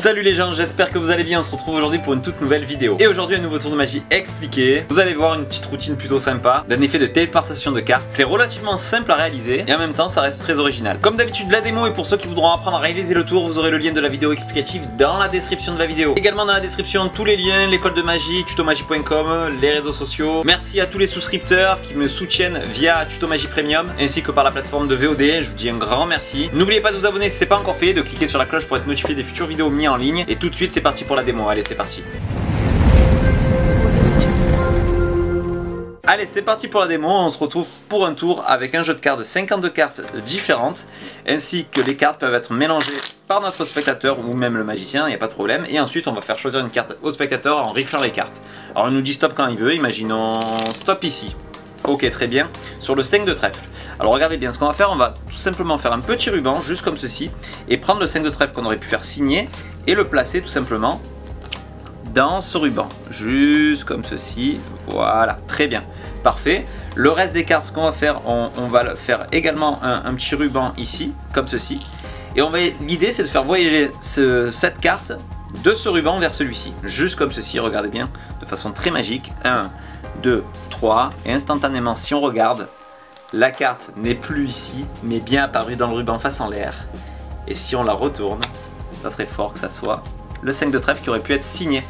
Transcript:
Salut les gens, j'espère que vous allez bien, on se retrouve aujourd'hui pour une toute nouvelle vidéo. Et aujourd'hui un nouveau tour de magie expliqué. Vous allez voir une petite routine plutôt sympa d'un effet de téléportation de cartes. C'est relativement simple à réaliser et en même temps ça reste très original. Comme d'habitude la démo et pour ceux qui voudront apprendre à réaliser le tour, vous aurez le lien de la vidéo explicative dans la description de la vidéo. Également dans la description tous les liens, l'école de magie, tutomagie.com, les réseaux sociaux. Merci à tous les souscripteurs qui me soutiennent via Tutomagie Premium ainsi que par la plateforme de VOD. Je vous dis un grand merci. N'oubliez pas de vous abonner si ce n'est pas encore fait, de cliquer sur la cloche pour être notifié des futures vidéos mis ligne. Et tout de suite, c'est parti pour la démo. Allez, c'est parti. Allez, c'est parti pour la démo. On se retrouve pour un tour avec un jeu de cartes de 52 cartes différentes, ainsi que les cartes peuvent être mélangées par notre spectateur ou même le magicien, il n'y a pas de problème. Et ensuite, on va faire choisir une carte au spectateur en riflant les cartes. Alors, il nous dit stop quand il veut. Imaginons stop ici. Ok, très bien. Sur le 5 de trèfle. Alors regardez bien, ce qu'on va faire, on va tout simplement faire un petit ruban, juste comme ceci, et prendre le 5 de trèfle qu'on aurait pu faire signer, et le placer tout simplement dans ce ruban, juste comme ceci, voilà, très bien, parfait. Le reste des cartes, ce qu'on va faire, on, va faire également un, petit ruban ici, comme ceci, et l'idée c'est de faire voyager cette carte de ce ruban vers celui-ci, juste comme ceci, regardez bien, de façon très magique, 1, 2, 3, et instantanément si on regarde, la carte n'est plus ici, mais bien apparue dans le ruban face en l'air, et si on la retourne, ça serait fort que ça soit le 5 de trèfle qui aurait pu être signé.